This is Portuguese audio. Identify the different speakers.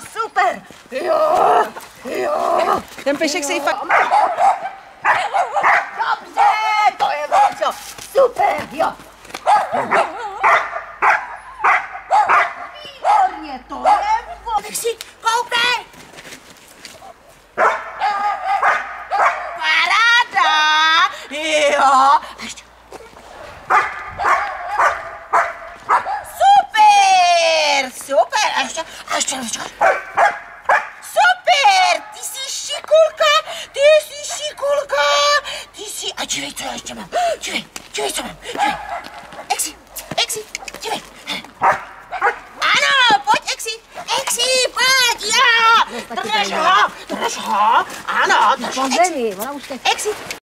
Speaker 1: super!
Speaker 2: Ten pešek se jí fakt...
Speaker 1: Dobře, to je ono, super. Výborně, to je výborně. Si koukej. Paráda, jo. așa, așa, așa. Super! Ti si și culca, ti si și culca, si... A, ce vrei tu aici, mam? Ce vrei? Ce vrei tu, mam? Ce vrei? Exi, Exi, ce vrei? Ana, poți, Exi? Exi, poți, ia! Drășa,
Speaker 3: Exi.
Speaker 1: Exi.